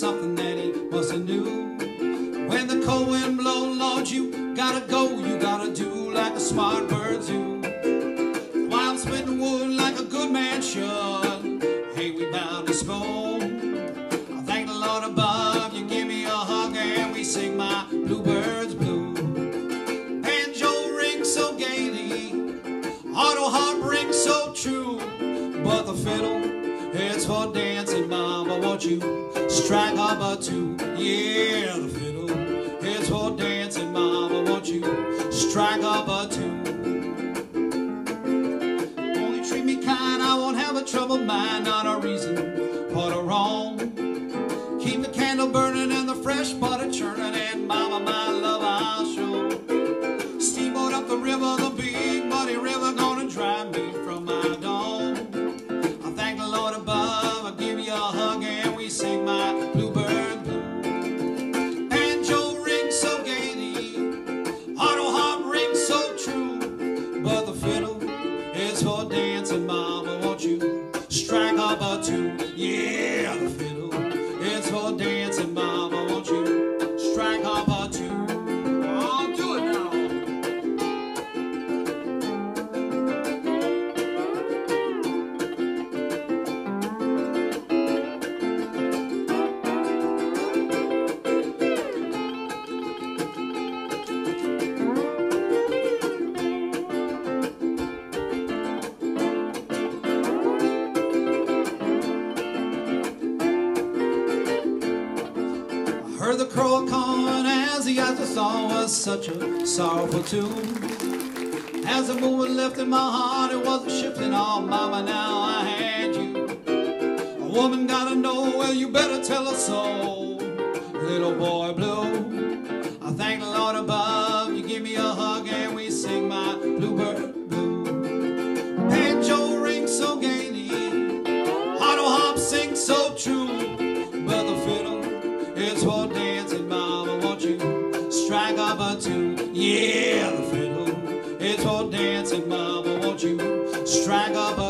something that he wasn't new. When the cold wind blows, Lord, you gotta go, you gotta do like a smart bird do. While splitting wood like a good man should, hey, we bound to score. I thank the Lord above, you give me a hug and we sing my bluebirds blue. Banjo rings so gaily, auto harp rings so true, but the fiddle it's for dancing, mama. Won't you strike up a two? Yeah, the fiddle it's for dancing, mama. Won't you strike up a two? Only treat me kind, I won't have a troubled mind. Not a reason for the wrong. Keep the candle burning and the fresh butter dancing, mama. Heard the crow calling as the eyes I saw was such a sorrowful tune. As the moment left in my heart, it was a shifting. Oh, mama, now I had you. A woman gotta know, well, you better tell her so. Little boy blue, I thank the Lord above. You give me a hug and we sing my bluebird blue. Banjo rings so gaily, auto sings so true, up a two? Yeah, the fiddle. It's for dancing, mama. Won't you strike up a